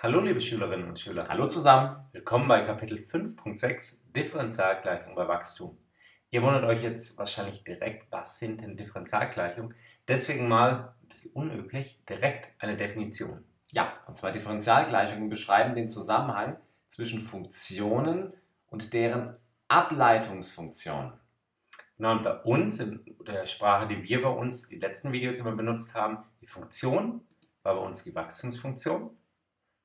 Hallo liebe Schülerinnen und Schüler. Hallo zusammen. Willkommen bei Kapitel 5.6 Differentialgleichung bei Wachstum. Ihr wundert euch jetzt wahrscheinlich direkt, was sind denn Differentialgleichungen? Deswegen mal, ein bisschen unüblich, direkt eine Definition. Ja, und zwar Differentialgleichungen beschreiben den Zusammenhang zwischen Funktionen und deren Ableitungsfunktionen. Genau, und bei uns, in der Sprache, die wir bei uns die letzten Videos immer benutzt haben, die Funktion war bei uns die Wachstumsfunktion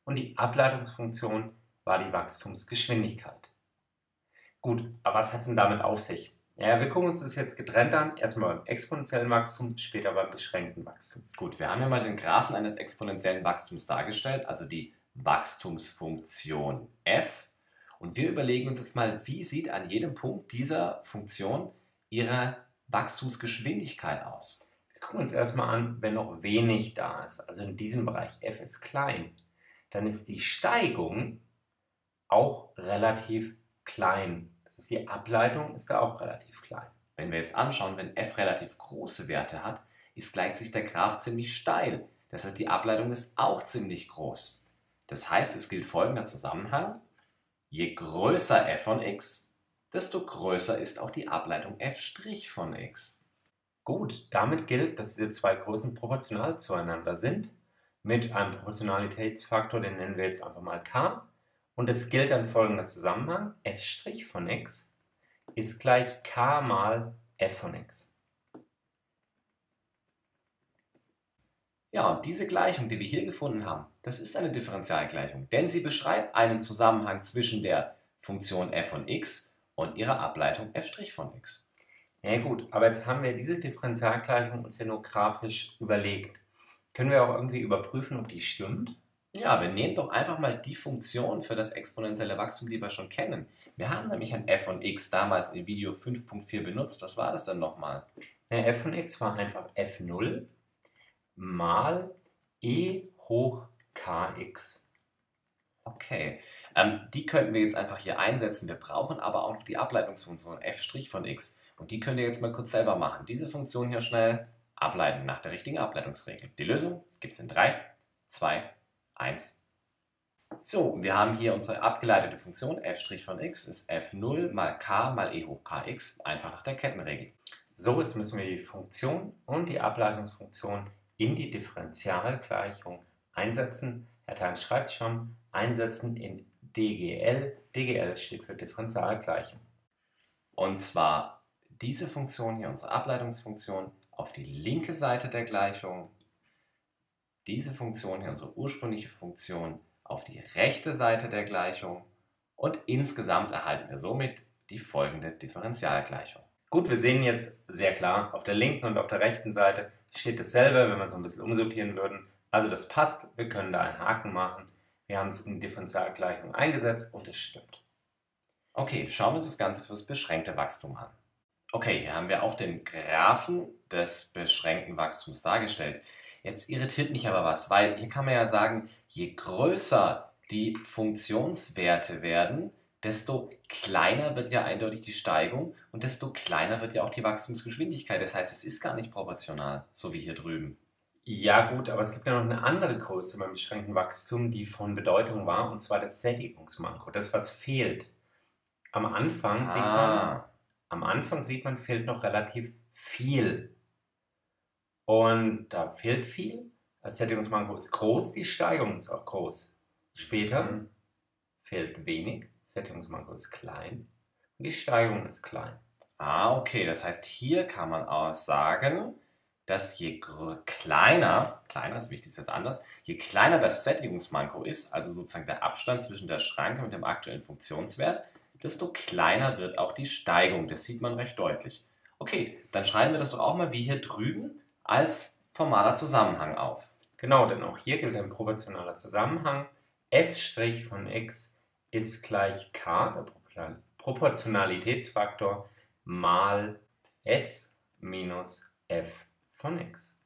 und die Ableitungsfunktion war die Wachstumsgeschwindigkeit. Gut, aber was hat es denn damit auf sich? Ja, wir gucken uns das jetzt getrennt an. Erstmal beim exponentiellen Wachstum, später beim beschränkten Wachstum. Gut, wir haben ja mal den Graphen eines exponentiellen Wachstums dargestellt, also die Wachstumsfunktion f. Und wir überlegen uns jetzt mal, wie sieht an jedem Punkt dieser Funktion ihre Wachstumsgeschwindigkeit aus? Wir gucken uns erstmal an, wenn noch wenig da ist, also in diesem Bereich f ist klein, dann ist die Steigung auch relativ klein. Das ist die Ableitung ist da auch relativ klein. Wenn wir jetzt anschauen, wenn f relativ große Werte hat, ist gleichzeitig der Graph ziemlich steil. Das heißt, die Ableitung ist auch ziemlich groß. Das heißt, es gilt folgender Zusammenhang. Je größer f von x, desto größer ist auch die Ableitung f' von x. Gut, damit gilt, dass diese zwei Größen proportional zueinander sind, mit einem Proportionalitätsfaktor, den nennen wir jetzt einfach mal k. Und es gilt dann folgender Zusammenhang, f' von x ist gleich k mal f von x. Ja, und diese Gleichung, die wir hier gefunden haben, das ist eine Differentialgleichung, denn sie beschreibt einen Zusammenhang zwischen der Funktion f von x und ihrer Ableitung f' von x. Ja gut, aber jetzt haben wir diese Differentialgleichung uns ja nur grafisch überlegt. Können wir auch irgendwie überprüfen, ob die stimmt? Ja, wir nehmen doch einfach mal die Funktion für das exponentielle Wachstum, die wir schon kennen. Wir haben nämlich ein f von x damals im Video 5.4 benutzt. Was war das denn nochmal? F von x war einfach f0 mal e hoch kx. Okay, ähm, die könnten wir jetzt einfach hier einsetzen. Wir brauchen aber auch noch die Ableitungsfunktion f' von x. Und die könnt ihr jetzt mal kurz selber machen. Diese Funktion hier schnell ableiten nach der richtigen Ableitungsregel. Die Lösung gibt es in 3, 2, 1. So, wir haben hier unsere abgeleitete Funktion f' von x ist f0 mal k mal e hoch kx, einfach nach der Kettenregel. So, jetzt müssen wir die Funktion und die Ableitungsfunktion in die Differentialgleichung einsetzen. Herr Tank schreibt schon, einsetzen in DGL. DGL steht für Differentialgleichung. Und zwar diese Funktion hier, unsere Ableitungsfunktion, auf die linke Seite der Gleichung, diese Funktion hier, unsere ursprüngliche Funktion, auf die rechte Seite der Gleichung und insgesamt erhalten wir somit die folgende Differentialgleichung. Gut, wir sehen jetzt sehr klar, auf der linken und auf der rechten Seite steht dasselbe, wenn wir so ein bisschen umsortieren würden. Also das passt, wir können da einen Haken machen. Wir haben es in die Differentialgleichung eingesetzt und es stimmt. Okay, schauen wir uns das Ganze fürs beschränkte Wachstum an. Okay, hier haben wir auch den Graphen des beschränkten Wachstums dargestellt. Jetzt irritiert mich aber was, weil hier kann man ja sagen, je größer die Funktionswerte werden, desto kleiner wird ja eindeutig die Steigung und desto kleiner wird ja auch die Wachstumsgeschwindigkeit. Das heißt, es ist gar nicht proportional, so wie hier drüben. Ja gut, aber es gibt ja noch eine andere Größe beim beschränkten Wachstum, die von Bedeutung war, und zwar das Sättigungsmanko, das was fehlt. Am Anfang ah. sieht man, am Anfang sieht man, fehlt noch relativ viel. Und da fehlt viel. Das Sättigungsmanko ist groß, die Steigung ist auch groß. Später mhm. fehlt wenig, Sättigungsmanko ist klein und die Steigung ist klein. Ah, okay. Das heißt, hier kann man auch sagen, dass je kleiner, kleiner ist wichtig, ist jetzt anders, je kleiner das Sättigungsmanko ist, also sozusagen der Abstand zwischen der Schranke und dem aktuellen Funktionswert, desto kleiner wird auch die Steigung. Das sieht man recht deutlich. Okay, dann schreiben wir das doch auch mal wie hier drüben als formaler Zusammenhang auf. Genau, denn auch hier gilt ein proportionaler Zusammenhang. f' von x ist gleich k, der Proportionalitätsfaktor, mal s minus f von x.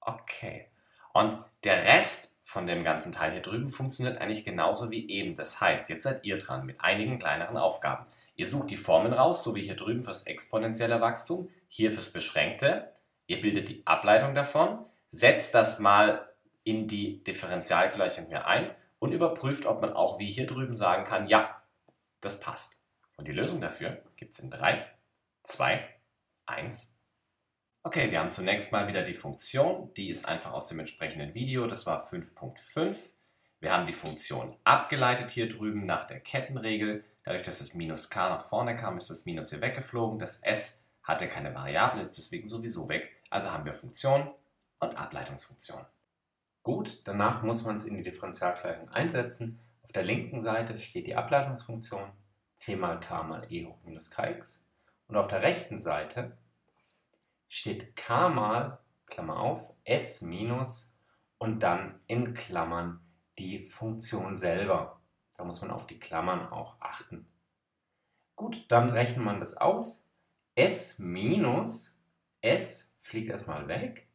Okay. Und der Rest von dem ganzen Teil hier drüben funktioniert eigentlich genauso wie eben. Das heißt, jetzt seid ihr dran mit einigen kleineren Aufgaben. Ihr sucht die Formeln raus, so wie hier drüben fürs exponentielle Wachstum, hier fürs beschränkte. Ihr bildet die Ableitung davon, setzt das mal in die Differentialgleichung hier ein und überprüft, ob man auch wie hier drüben sagen kann, ja, das passt. Und die Lösung dafür gibt es in 3, 2, 1. Okay, wir haben zunächst mal wieder die Funktion, die ist einfach aus dem entsprechenden Video, das war 5.5. Wir haben die Funktion abgeleitet hier drüben nach der Kettenregel. Dadurch, dass das Minus k nach vorne kam, ist das Minus hier weggeflogen. Das s hatte keine Variable, ist deswegen sowieso weg. Also haben wir Funktion und Ableitungsfunktion. Gut, danach muss man es in die Differentialgleichung einsetzen. Auf der linken Seite steht die Ableitungsfunktion c mal k mal e hoch minus kx. Und auf der rechten Seite steht k mal, Klammer auf, s minus und dann in Klammern die Funktion selber. Da muss man auf die Klammern auch achten. Gut, dann rechnet man das aus. s minus s fliegt erstmal weg.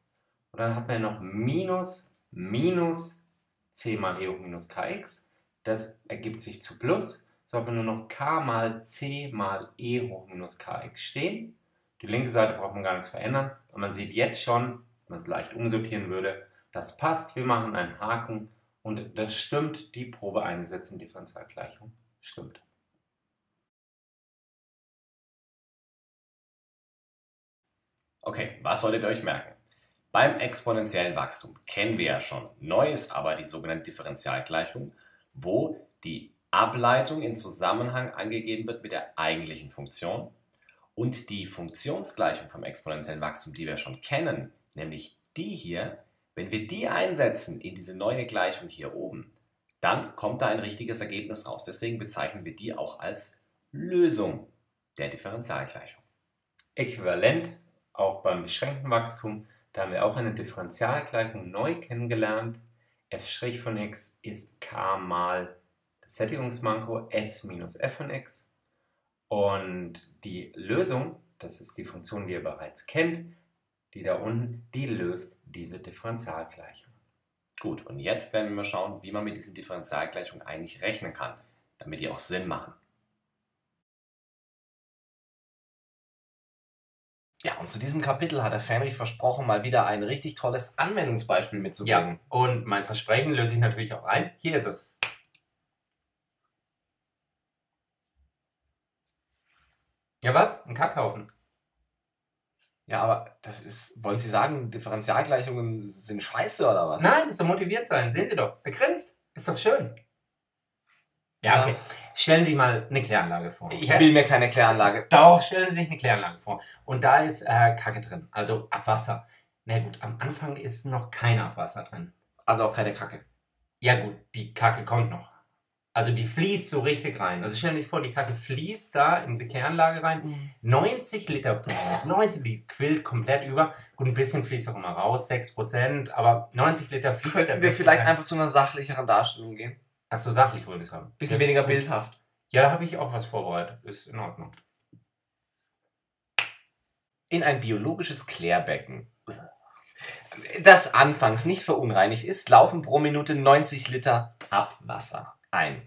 Und dann hat man noch minus minus c mal e hoch minus kx. Das ergibt sich zu plus. So haben wir nur noch k mal c mal e hoch minus kx stehen. Die linke Seite braucht man gar nichts verändern. Und man sieht jetzt schon, wenn man es leicht umsortieren würde, das passt. Wir machen einen Haken und das stimmt. Die Probe eingesetzten Differentialgleichung stimmt. Okay, was solltet ihr euch merken? Beim exponentiellen Wachstum kennen wir ja schon. Neu ist aber die sogenannte Differentialgleichung, wo die Ableitung in Zusammenhang angegeben wird mit der eigentlichen Funktion und die Funktionsgleichung vom exponentiellen Wachstum, die wir schon kennen, nämlich die hier, wenn wir die einsetzen in diese neue Gleichung hier oben, dann kommt da ein richtiges Ergebnis raus. Deswegen bezeichnen wir die auch als Lösung der Differentialgleichung. Äquivalent auch beim beschränkten Wachstum da haben wir auch eine Differentialgleichung neu kennengelernt. f' von x ist k mal das Sättigungsmanko s minus f von x. Und die Lösung, das ist die Funktion, die ihr bereits kennt, die da unten, die löst diese Differentialgleichung. Gut, und jetzt werden wir mal schauen, wie man mit diesen Differentialgleichungen eigentlich rechnen kann, damit die auch Sinn machen. Ja, und zu diesem Kapitel hat der Fenrich versprochen, mal wieder ein richtig tolles Anwendungsbeispiel mitzubringen. Ja, und mein Versprechen löse ich natürlich auch ein. Hier ist es. Ja, was? Ein Kackhaufen. Ja, aber das ist, wollen Sie sagen, Differentialgleichungen sind scheiße oder was? Nein, das soll motiviert sein. Sehen Sie doch. Grinst. Ist doch schön. Ja, okay. Stellen Sie sich mal eine Kläranlage vor. Okay? Ich will mir keine Kläranlage. Doch, stellen Sie sich eine Kläranlage vor. Und da ist äh, Kacke drin, also Abwasser. Na gut, am Anfang ist noch kein Abwasser drin. Also auch keine Kacke. Ja gut, die Kacke kommt noch. Also die fließt so richtig rein. Also stell dir vor, die Kacke fließt da in diese Kläranlage rein. 90 mhm. Liter, 90 Liter quillt komplett über. Gut, ein bisschen fließt auch immer raus, 6%, aber 90 Liter fließt Könnten wir vielleicht rein. einfach zu einer sachlicheren Darstellung gehen? Achso, sachlich wollte ich es haben. Bisschen ja, weniger bildhaft. Ja, da habe ich auch was vorbereitet. Ist in Ordnung. In ein biologisches Klärbecken, das anfangs nicht verunreinigt ist, laufen pro Minute 90 Liter Abwasser ein.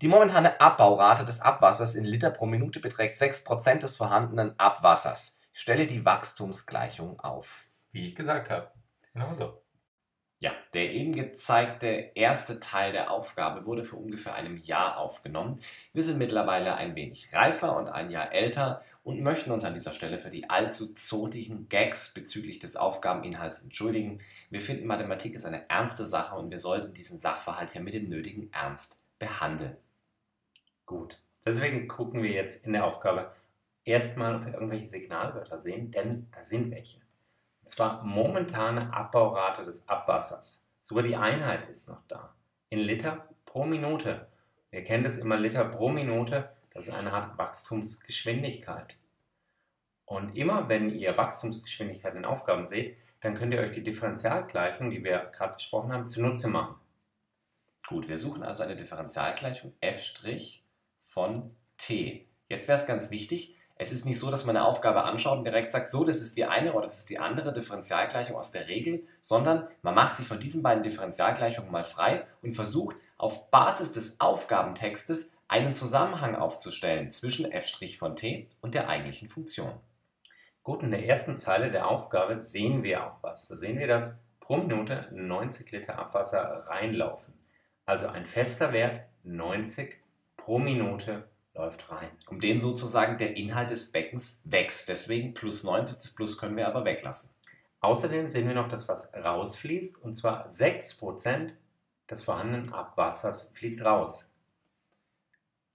Die momentane Abbaurate des Abwassers in Liter pro Minute beträgt 6% des vorhandenen Abwassers. Ich stelle die Wachstumsgleichung auf. Wie ich gesagt habe. Genau so. Ja, der eben gezeigte erste Teil der Aufgabe wurde vor ungefähr einem Jahr aufgenommen. Wir sind mittlerweile ein wenig reifer und ein Jahr älter und möchten uns an dieser Stelle für die allzu zotigen Gags bezüglich des Aufgabeninhalts entschuldigen. Wir finden, Mathematik ist eine ernste Sache und wir sollten diesen Sachverhalt hier mit dem nötigen Ernst behandeln. Gut, deswegen gucken wir jetzt in der Aufgabe erstmal, ob wir irgendwelche Signalwörter sehen, denn da sind welche zwar momentane Abbaurate des Abwassers. Sogar die Einheit ist noch da. In Liter pro Minute. Ihr kennt es immer Liter pro Minute. Das ist eine Art Wachstumsgeschwindigkeit. Und immer wenn ihr Wachstumsgeschwindigkeit in Aufgaben seht, dann könnt ihr euch die Differentialgleichung, die wir gerade besprochen haben, zunutze machen. Gut, wir suchen also eine Differentialgleichung f' von t. Jetzt wäre es ganz wichtig, es ist nicht so, dass man eine Aufgabe anschaut und direkt sagt, so, das ist die eine oder das ist die andere Differentialgleichung aus der Regel, sondern man macht sich von diesen beiden Differentialgleichungen mal frei und versucht auf Basis des Aufgabentextes einen Zusammenhang aufzustellen zwischen f' von t und der eigentlichen Funktion. Gut, in der ersten Zeile der Aufgabe sehen wir auch was. Da sehen wir, dass pro Minute 90 Liter Abwasser reinlaufen. Also ein fester Wert 90 pro Minute läuft rein. Um den sozusagen der Inhalt des Beckens wächst. Deswegen plus 90, das Plus können wir aber weglassen. Außerdem sehen wir noch, dass was rausfließt und zwar 6% des vorhandenen Abwassers fließt raus.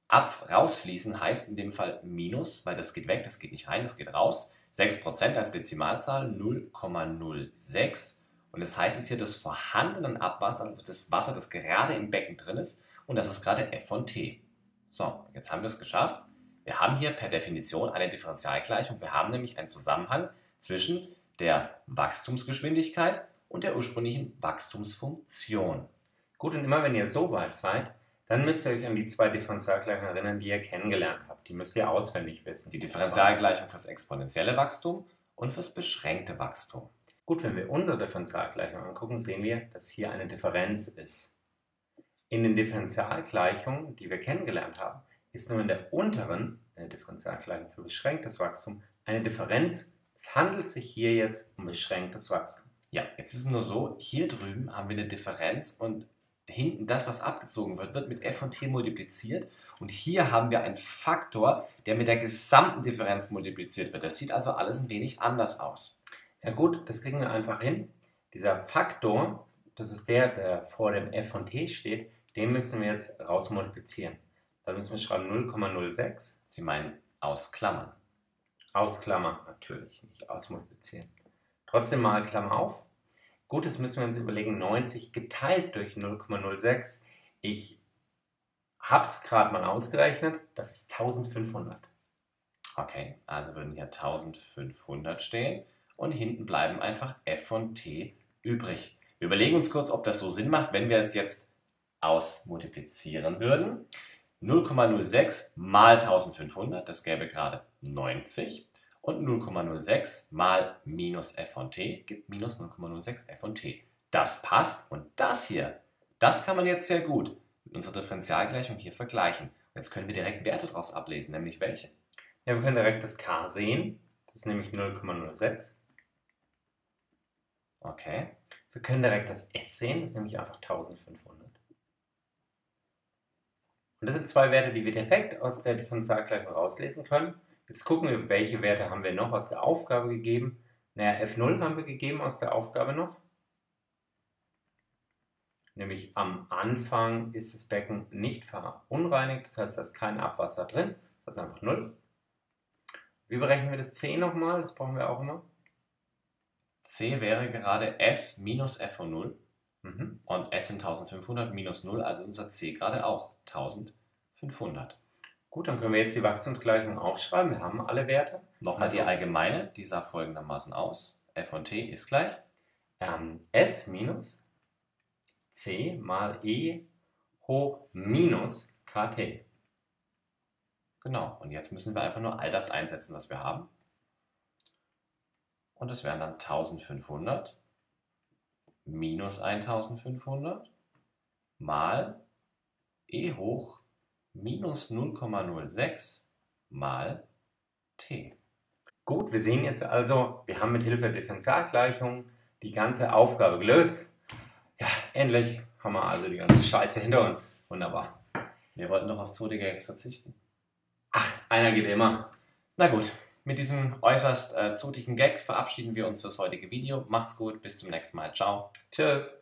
Ab rausfließen heißt in dem Fall Minus, weil das geht weg, das geht nicht rein, das geht raus. 6% als Dezimalzahl 0,06 und das heißt jetzt hier des vorhandenen Abwasser, also das Wasser, das gerade im Becken drin ist und das ist gerade F von T. So, jetzt haben wir es geschafft. Wir haben hier per Definition eine Differentialgleichung. Wir haben nämlich einen Zusammenhang zwischen der Wachstumsgeschwindigkeit und der ursprünglichen Wachstumsfunktion. Gut, und immer wenn ihr so weit seid, dann müsst ihr euch an die zwei Differentialgleichungen erinnern, die ihr kennengelernt habt. Die müsst ihr auswendig wissen. Die Differentialgleichung fürs exponentielle Wachstum und fürs beschränkte Wachstum. Gut, wenn wir unsere Differentialgleichung angucken, sehen wir, dass hier eine Differenz ist. In den Differentialgleichungen, die wir kennengelernt haben, ist nur in der unteren, in der Differentialgleichung für beschränktes Wachstum, eine Differenz. Es handelt sich hier jetzt um beschränktes Wachstum. Ja, jetzt ist es nur so, hier drüben haben wir eine Differenz und hinten das, was abgezogen wird, wird mit f von t multipliziert. Und hier haben wir einen Faktor, der mit der gesamten Differenz multipliziert wird. Das sieht also alles ein wenig anders aus. Ja gut, das kriegen wir einfach hin. Dieser Faktor, das ist der, der vor dem f von t steht, den müssen wir jetzt rausmultiplizieren. Da müssen wir schreiben 0,06. Sie meinen ausklammern. Ausklammern, natürlich, nicht ausmultiplizieren. Trotzdem mal Klammer auf. Gut, das müssen wir uns überlegen, 90 geteilt durch 0,06. Ich habe es gerade mal ausgerechnet, das ist 1500. Okay, also würden hier 1500 stehen und hinten bleiben einfach f von t übrig. Wir überlegen uns kurz, ob das so Sinn macht, wenn wir es jetzt ausmultiplizieren würden. 0,06 mal 1500, das gäbe gerade 90 und 0,06 mal minus f von t gibt minus 0,06 f von t. Das passt und das hier, das kann man jetzt sehr gut mit unserer Differentialgleichung hier vergleichen. Jetzt können wir direkt Werte daraus ablesen, nämlich welche? Ja, wir können direkt das k sehen, das ist nämlich 0,06. Okay. Wir können direkt das s sehen, das ist nämlich einfach 1500. Und das sind zwei Werte, die wir direkt aus der Differentialgleichung rauslesen können. Jetzt gucken wir, welche Werte haben wir noch aus der Aufgabe gegeben. Naja, F0 haben wir gegeben aus der Aufgabe noch. Nämlich am Anfang ist das Becken nicht verunreinigt, das heißt, da ist kein Abwasser drin. Das ist einfach 0. Wie berechnen wir das C nochmal? Das brauchen wir auch immer. C wäre gerade S minus F von 0. Mhm. Und S sind 1500 minus 0, also unser C gerade auch 1500. Gut, dann können wir jetzt die Wachstumsgleichung aufschreiben. Wir haben alle Werte. Nochmal also, die allgemeine, die sah folgendermaßen aus. f von t ist gleich ähm, s minus c mal e hoch minus kt. Genau, und jetzt müssen wir einfach nur all das einsetzen, was wir haben. Und das wären dann 1500 minus 1500 mal e hoch minus 0,06 mal t. Gut, wir sehen jetzt also, wir haben mit Hilfe der Differentialgleichung die ganze Aufgabe gelöst. Ja, endlich haben wir also die ganze Scheiße hinter uns. Wunderbar. Wir wollten doch auf 2 Gags verzichten. Ach, einer geht immer. Na gut, mit diesem äußerst äh, zotigen Gag verabschieden wir uns fürs heutige Video. Macht's gut, bis zum nächsten Mal. Ciao. Tschüss.